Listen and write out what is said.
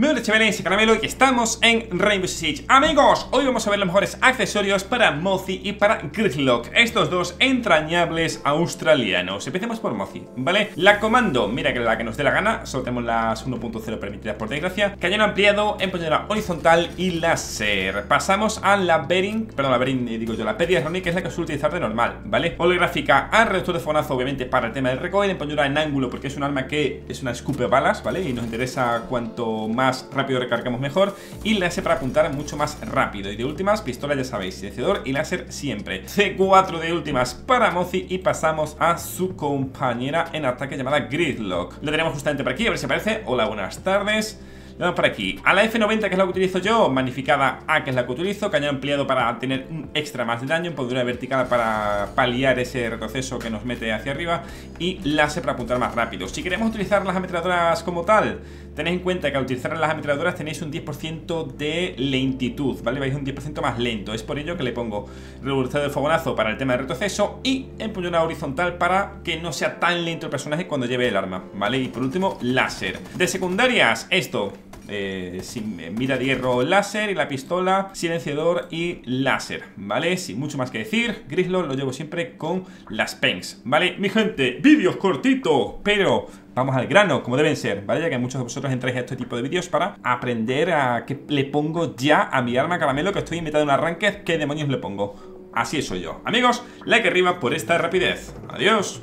Buenas chavales, soy Caramelo y estamos en Rainbow Siege Amigos, hoy vamos a ver los mejores accesorios para Mozi y para Gridlock Estos dos entrañables australianos Empecemos por Mozi, ¿vale? La comando, mira que la que nos dé la gana Solo tenemos las 1.0 permitidas por desgracia Cañón ampliado, empuñadura horizontal y láser Pasamos a la Bering, perdón, la Bering, digo yo, la Ronnie Que es la que suelo utilizar de normal, ¿vale? Holográfica a reductor de fonazo, obviamente para el tema del recoil Empuñadura en ángulo porque es un arma que es una escupe balas, ¿vale? Y nos interesa cuanto más rápido recargamos mejor y láser para apuntar mucho más rápido. Y de últimas, pistola ya sabéis, silenciador y láser siempre. C4 de últimas para Mozi y pasamos a su compañera en ataque llamada Gridlock. Lo tenemos justamente por aquí, a ver si aparece. Hola, buenas tardes. Vamos por aquí. A la F90, que es la que utilizo yo, magnificada A, que es la que utilizo, cañón ampliado para tener un extra más de daño, empuñadura vertical para paliar ese retroceso que nos mete hacia arriba y láser para apuntar más rápido. Si queremos utilizar las ametralladoras como tal, tenéis en cuenta que al utilizar las ametralladoras tenéis un 10% de lentitud, ¿vale? Vais un 10% más lento. Es por ello que le pongo revolución de fogonazo para el tema de retroceso y empuñadura horizontal para que no sea tan lento el personaje cuando lleve el arma, ¿vale? Y por último, láser. De secundarias, esto, eh, mira de hierro láser y la pistola, silenciador y láser, ¿vale? Sin mucho más que decir, Grislo lo llevo siempre con las pens, ¿vale? Mi gente, vídeos cortitos, pero vamos al grano, como deben ser, ¿vale? Ya que muchos de vosotros entráis a este tipo de vídeos para aprender a qué le pongo ya a mi arma caramelo que estoy en mitad de un arranque, ¿qué demonios le pongo? Así soy yo. Amigos, like arriba por esta rapidez. Adiós.